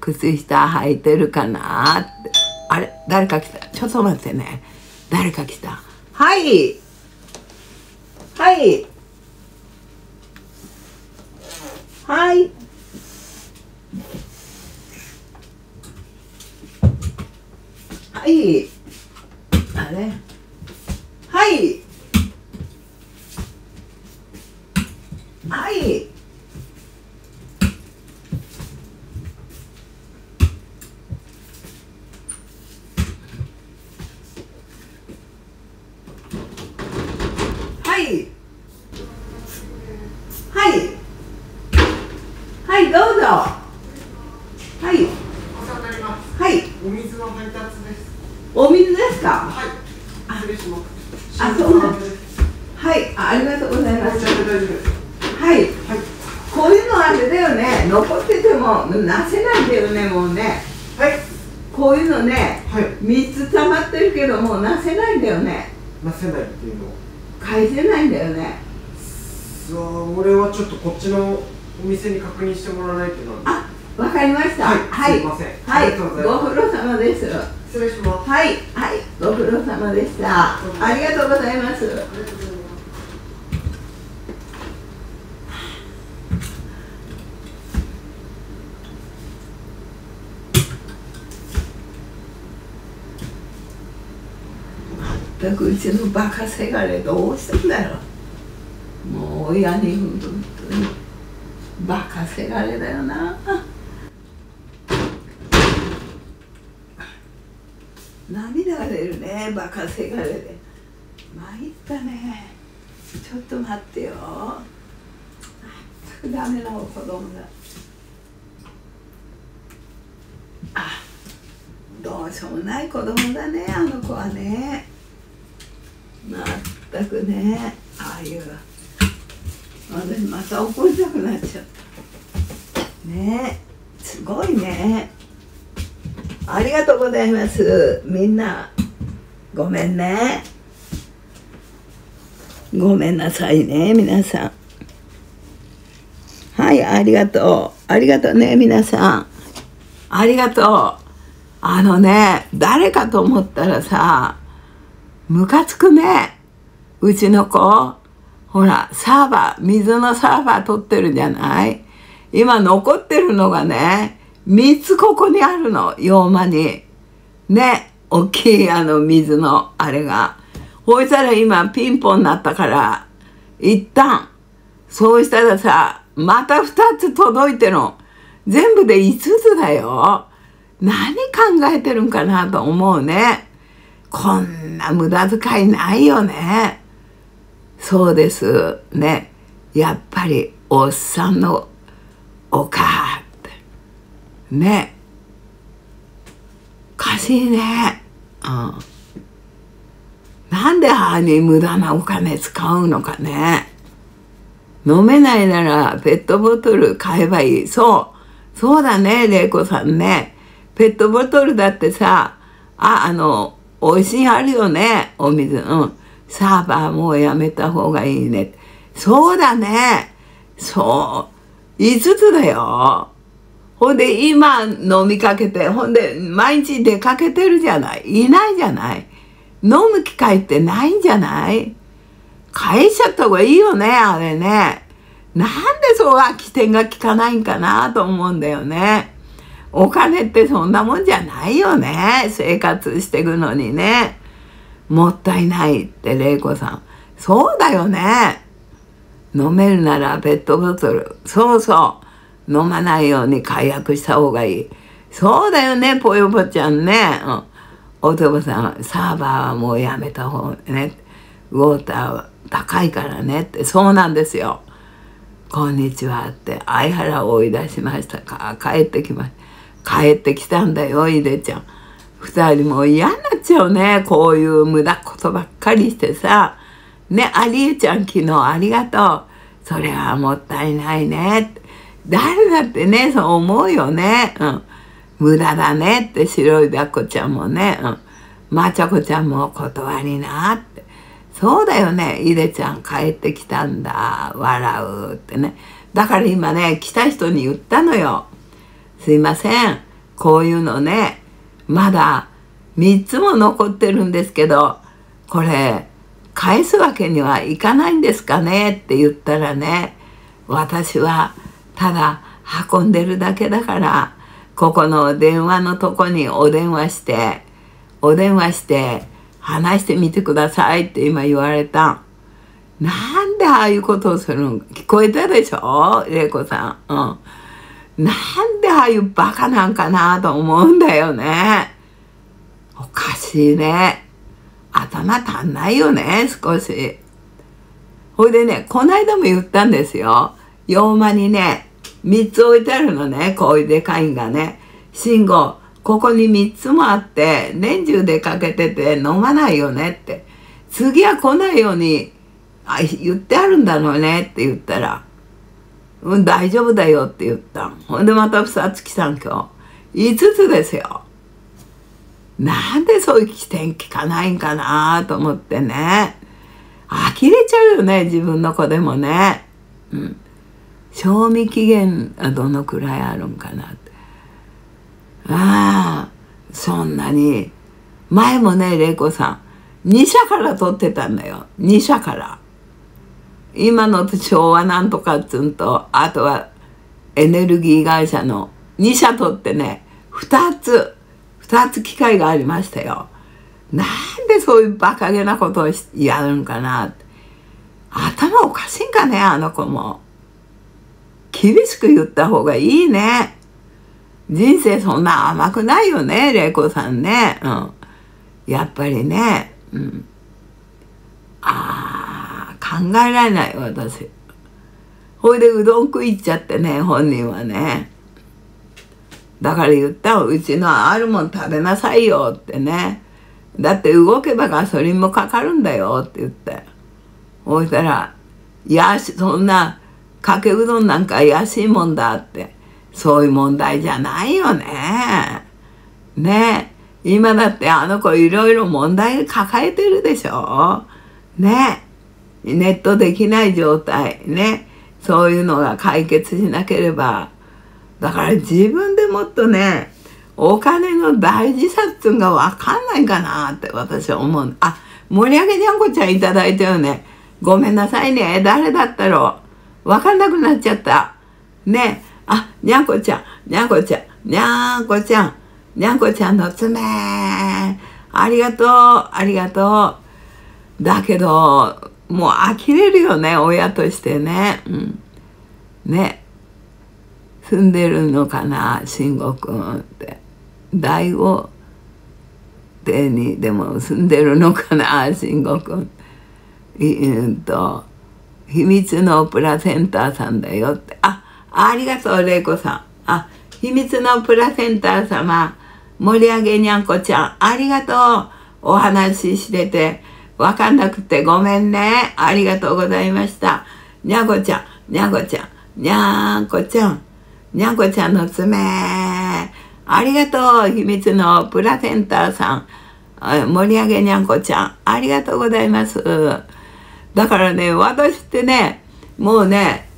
靴下履いてるかなって。あれ？誰か来た？ちょっと待ってね。誰か来た？はい。はい。はい。はい。あれ？はい。はいはいはいはいどうぞはいお世話になります。はいお水の配達です。お水ですかはい。失礼します。あそうなんですはいあありがとうございます。はいはい。こういうのあれだよね。残っててもなせないんだよねもうね。はい。こういうのねはい。3つ溜まってるけどもうなせないんだよね。なせないっていうの。を。返せないんだよね。そう、俺はちょっとこっちのお店に確認してもらわないとな。あわかりました。はい。すいません。はい。ご苦労様です。失礼します。はい。はい。ご苦労様でした。ありがとうございます。全くうちのバカせがれどうしたんだろうもう親に本当にバカせがれだよな。涙が出るねバカせがれで。参ったね。ちょっと待ってよ。全くダメな子供だ。あどうしようもない子供だねあの子はね。まったくねああいう私また怒りたくなっちゃった。ねすごいね。ありがとうございます。みんなごめんね。ごめんなさいね皆さん。はいありがとう。ありがとうね皆さん。ありがとう。あのね誰かと思ったらさムカつくね。うちの子。ほらサーバー水のサーバー取ってるじゃない？今残ってるのがね3つここにあるの。洋間に。ね大きいあの水のあれが。ほいたら今ピンポンになったから一旦そうしたらさまた2つ届いてるの。全部で5つだよ。何考えてるんかなと思うね。こんな無駄遣いないよね。そうです。ね。やっぱりおっさんのおかって。ね。おかしいね。うん。なんで母に無駄なお金使うのかね。飲めないならペットボトル買えばいい。そう。そうだね玲子さんね。ペットボトルだってさああの美味しいあるよね。お水。うん。サーバーもうやめた方がいいね。そうだね。そう。5つだよ。ほんで今飲みかけてほんで毎日出かけてるじゃない。いないじゃない。飲む機会ってないんじゃない。返しちゃった方がいいよねあれね。なんでそう空き店が効かないんかなと思うんだよね。お金ってそんなもんじゃないよね。生活していくのにね。もったいないって玲子さん。そうだよね。飲めるならペットボトル。そうそう。飲まないように解約した方がいい。そうだよねぽよぽちゃんね、うん、お父さんサーバーはもうやめた方がね。ウォーターは高いからね。ってそうなんですよ。こんにちはって相原を追い出しました。か帰ってきました。帰ってきたんだよいでちゃん。二人も嫌になっちゃうね。こういう無駄ことばっかりしてさ。ねありえちゃん昨日ありがとう。それはもったいないね。誰だってねそう思うよね。うん。無駄だねって白いだっこちゃんもね。うん。まちゃこちゃんも断りなって。そうだよね。いでちゃん帰ってきたんだ。笑うってね。だから今ね来た人に言ったのよ。すいませんこういうのねまだ3つも残ってるんですけどこれ返すわけにはいかないんですかね？って言ったらね私はただ運んでるだけだからここの電話のとこにお電話してお電話して話してみてくださいって今言われた。なんでああいうことをするの？聞こえたでしょ？玲子さん。うん。なんでああいうバカなんかなと思うんだよね。おかしいね。頭足んないよね、少し。ほいでね、こないだも言ったんですよ。洋間にね、3つ置いてあるのね、こういうでかいんがね。信号、ここに3つもあって、年中出かけてて飲まないよねって。次は来ないように、あ言ってあるんだろうねって言ったら、うん、大丈夫だよって言った。ほんでまたさつきさん今日、5つですよ。なんでそういう起点聞かないんかなと思ってね。呆れちゃうよね、自分の子でもね。うん。賞味期限はどのくらいあるんかなって。ああ、そんなに。前もね、玲子さん、2社から取ってたんだよ。2社から。今の昭和なんとかっつうんと、あとはエネルギー会社の2社取ってね、2つ。二つ機会がありましたよ。なんでそういう馬鹿げなことをやるんかな頭おかしいんかね、あの子も。厳しく言った方がいいね。人生そんな甘くないよね、玲子さんね。うん。やっぱりね、うん。ああ、考えられない、私。ほいでうどん食いっちゃってね、本人はね。だから言ったうちのあるもん食べなさいよってね。だって動けばガソリンもかかるんだよって言って。そしたら、いや、そんな、かけうどんなんか安いもんだって。そういう問題じゃないよね。ね今だってあの子いろいろ問題抱えてるでしょねネットできない状態ね。そういうのが解決しなければだから自分でもっとね、お金の大事さっていうのがわかんないかなって私は思う。あ、盛り上げにゃんこちゃんいただいたよね。ごめんなさいね。誰だったろう。わかんなくなっちゃった。ね。あ、にゃんこちゃん、にゃんこちゃん、にゃんこちゃん、にゃんこちゃんの爪。ありがとう、ありがとう。だけど、もう呆れるよね、親としてね。うん。ね。住んでるのかな慎吾君って第五邸にでも住んでるのかな慎吾君うんと秘密のプラセンターさんだよってあありがとう玲子さんあ秘密のプラセンター様盛り上げにゃんこちゃんありがとうお話ししててわかんなくてごめんねありがとうございましたにゃこちゃんにゃこちゃんにゃんこちゃんにゃんこちゃんの爪。ありがとう、秘密のプラセンターさん。盛り上げにゃんこちゃん。ありがとうございます。だからね、私ってね、もうね、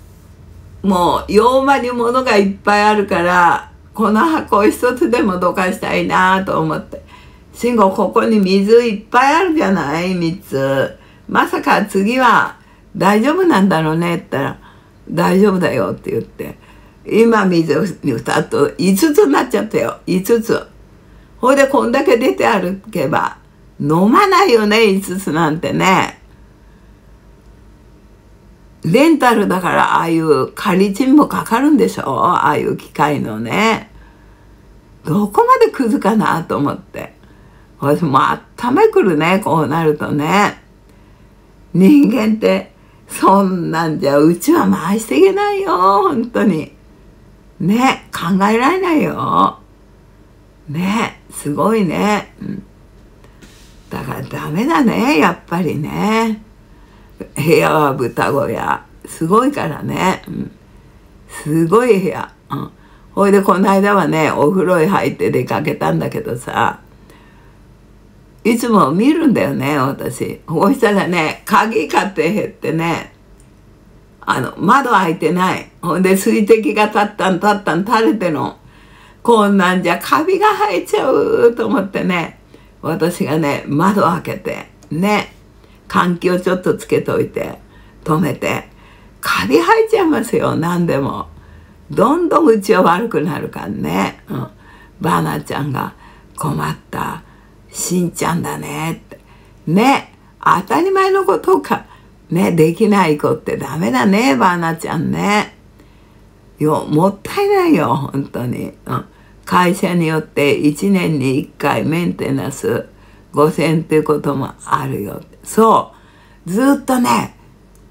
もう、洋間に物がいっぱいあるから、この箱一つでもどかしたいなと思って。慎吾、ここに水いっぱいあるじゃない三つ。まさか次は大丈夫なんだろうねって言ったら、大丈夫だよって言って。今水に2つ5つになっちゃったよ。5つ。ほいでこんだけ出て歩けば飲まないよね5つなんてね。レンタルだからああいう仮賃もかかるんでしょああいう機械のね。どこまでクズかなと思って。私もう頭くるねこうなるとね。人間ってそんなんじゃうちは回していけないよ本当に。ね考えられないよ。ねすごいね、うん、だからダメだねやっぱりね。部屋は豚小屋。すごいからね、うん、すごい部屋、うん、ほいでこの間はねお風呂へ入って出かけたんだけどさ。いつも見るんだよね私。そしたらね鍵買って減ってねあの、窓開いてない。ほんで水滴が立ったん立ったん垂れての。こんなんじゃカビが生えちゃうと思ってね私がね窓開けてね換気をちょっとつけといて止めてカビ生えちゃいますよ何でも。どんどんうちは悪くなるからね、うん、バナちゃんが困った。しんちゃんだねって。ね当たり前のことか。ねできない子ってダメだねバーナちゃんね。よもったいないよ本当に、うん、会社によって1年に1回メンテナンス5,000っていうこともあるよ。そう。ずっとね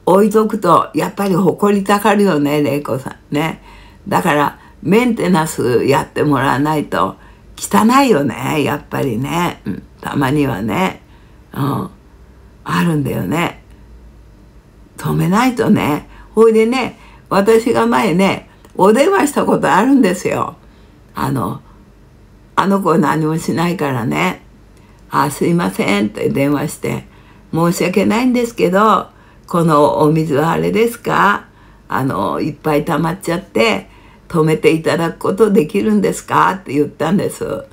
置いとくとやっぱり誇りたかるよね玲子さん。ね。だからメンテナンスやってもらわないと汚いよねやっぱりね、うん、たまにはね。うん。あるんだよね。止めないとね。ほいでね私が前ねお電話したことあるんですよ。あのあの子何もしないからね「あすいません」って電話して「申し訳ないんですけどこのお水はあれですか？あのいっぱい溜まっちゃって。止めていただくことできるんですか?」って言ったんです。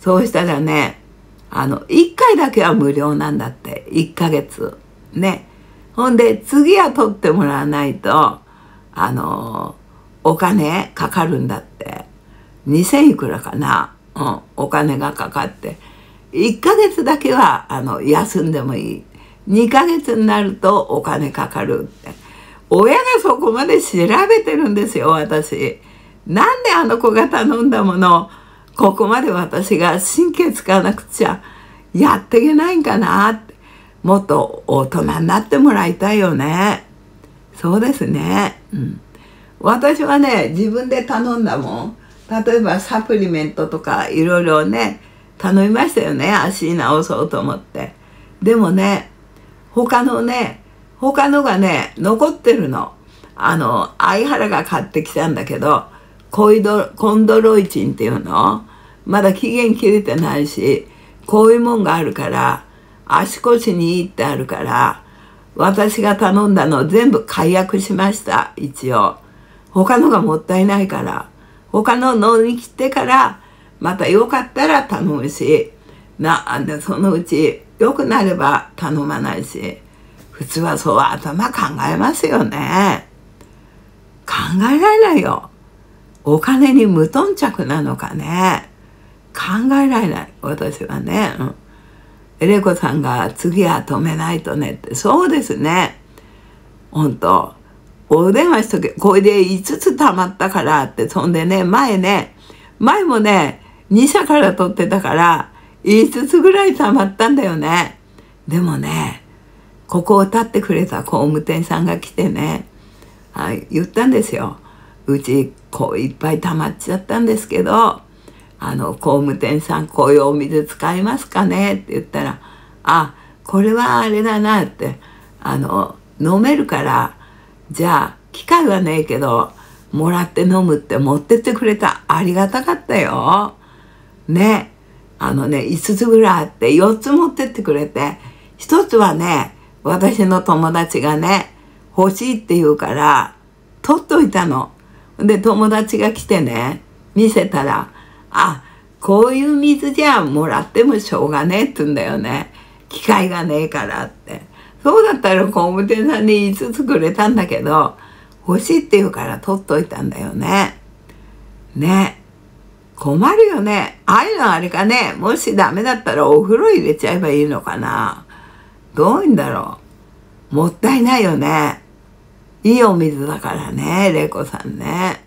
そうしたらねあの1回だけは無料なんだって。1ヶ月。ね。ほんで次は取ってもらわないとあのお金かかるんだって。2,000いくらかな、うん、お金がかかって。1ヶ月だけはあの休んでもいい。2ヶ月になるとお金かかるって。親がそこまで調べてるんですよ私。なんであの子が頼んだものをここまで私が神経使わなくちゃやっていけないんかなってもっと大人になってもらいたいよね。そうですね。うん。私はね自分で頼んだもん。例えばサプリメントとかいろいろね頼みましたよね。足治そうと思って。でもね他のね他のがね残ってるの。あの相原が買ってきたんだけどコイドコンドロイチンっていうの？まだ期限切れてないしこういうもんがあるから足腰にいいってあるから私が頼んだの全部解約しました一応。他のがもったいないから。他の乗り切ってからまたよかったら頼むし。なでそのうち良くなれば頼まないし。普通はそう頭考えますよね。考えられないよ。お金に無頓着なのかね。考えられない私はね、うん、エレコさんが次は止めないとね。ってそうですね。本当。お電話しとけ。これで5つ溜まったからって。そんでね前ね。前もね2社から取ってたから5つぐらい溜まったんだよね。でもねここを立ってくれた工務店さんが来てね、はい、言ったんですよ。うちこういっぱい溜まっちゃったんですけどあの工務店さんこういうお水使いますかね？って言ったらあこれはあれだなってあの飲めるからじゃあ機械はねえけどもらって飲むって持ってってくれた。ありがたかったよ。ねあのね5つぐらいあって4つ持ってってくれて1つはね私の友達がね欲しいって言うから取っといたの。で友達が来てね見せたらあこういう水じゃもらってもしょうがねえって言うんだよね。機会がねえからって。そうだったら工務店さんに5つくれたんだけど欲しいって言うから取っといたんだよね。ね。困るよね。ああいうのあれかね。もしダメだったらお風呂入れちゃえばいいのかな。どういうんだろう。もったいないよね。いいお水だからね玲子さんね。